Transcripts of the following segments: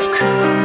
I've come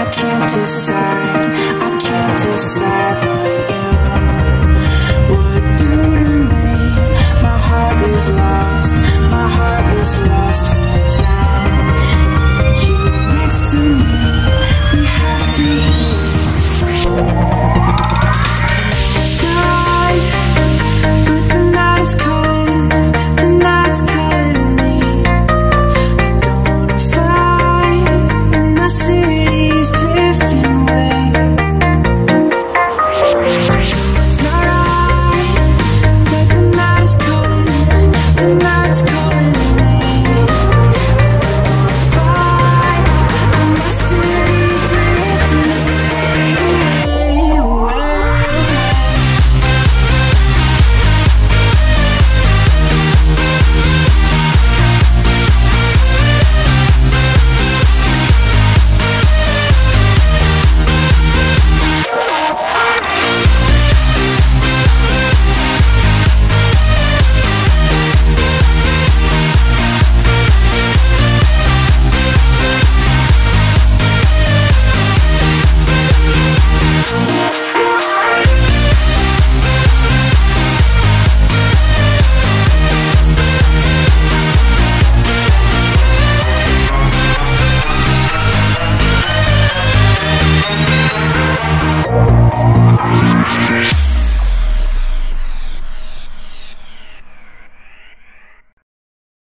I can't decide. I can't decide